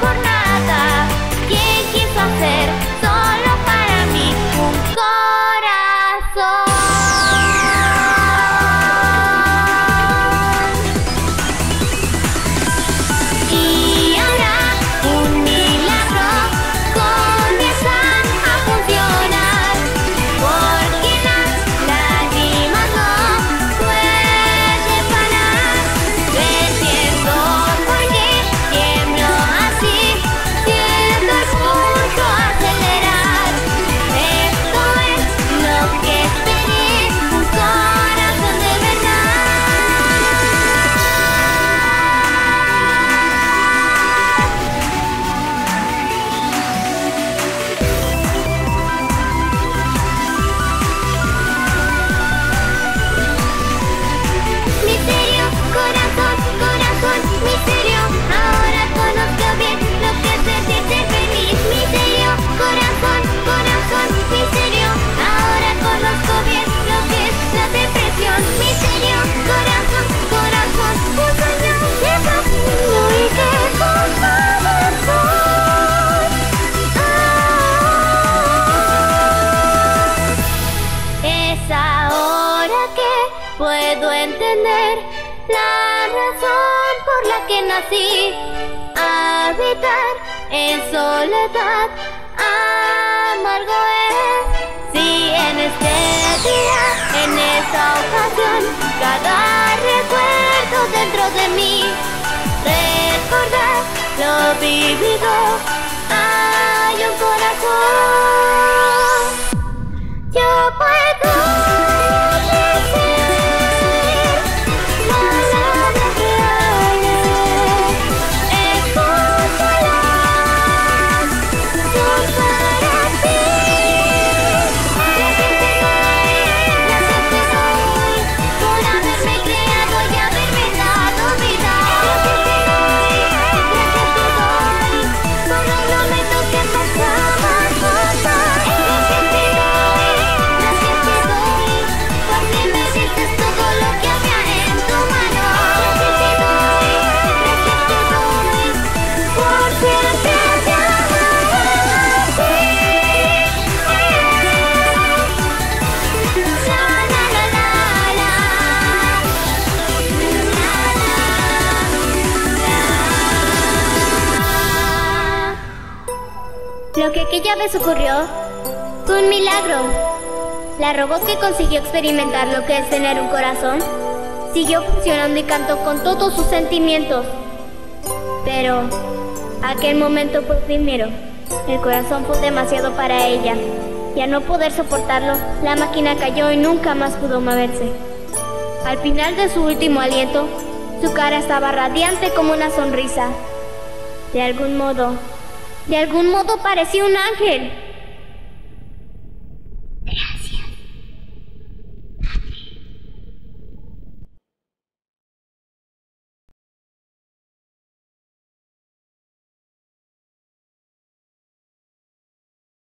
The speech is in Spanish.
de su puedo entender la razón por la que nací. Habitar en soledad, amargo es. Si en este día, en esta ocasión, cada recuerdo dentro de mí, recordar lo vivido, Lo que aquella vez ocurrió fue un milagro. La robot que consiguió experimentar lo que es tener un corazón siguió funcionando y cantó con todos sus sentimientos. Pero aquel momento fue primero. El corazón fue demasiado para ella. Y al no poder soportarlo, la máquina cayó y nunca más pudo moverse. Al final de su último aliento, su cara estaba radiante como una sonrisa. De algún modo, de algún modo parecía un ángel.